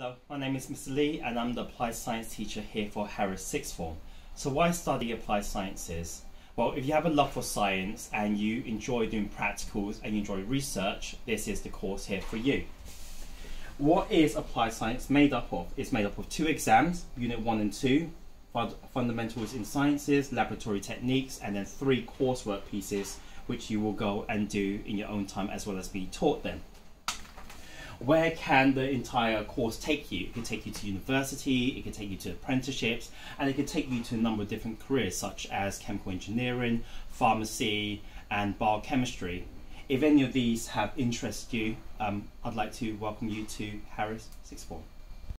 Hello, my name is Mr. Lee and I'm the Applied Science teacher here for Harris Sixth Form. So why study Applied Sciences? Well, if you have a love for science and you enjoy doing practicals and you enjoy research, this is the course here for you. What is Applied Science made up of? It's made up of two exams, Unit 1 and 2, Fundamentals in Sciences, Laboratory Techniques, and then three coursework pieces which you will go and do in your own time as well as be taught them where can the entire course take you? It can take you to university, it can take you to apprenticeships, and it can take you to a number of different careers such as chemical engineering, pharmacy, and biochemistry. If any of these have interested you, um, I'd like to welcome you to Harris Sixth Form.